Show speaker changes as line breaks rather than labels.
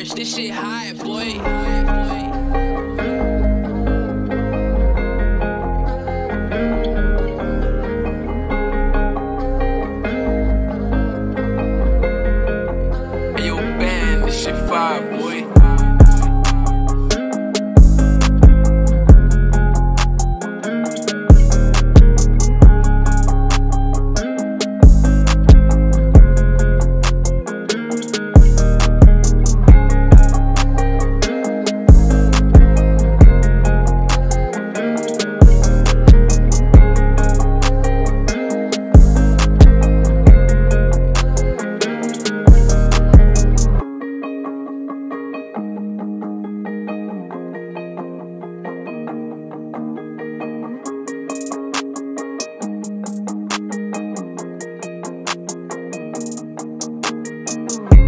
Irish, this shit high, boy. High, boy. Ooh.